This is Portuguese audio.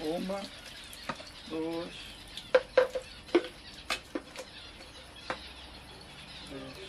uma, duas, três.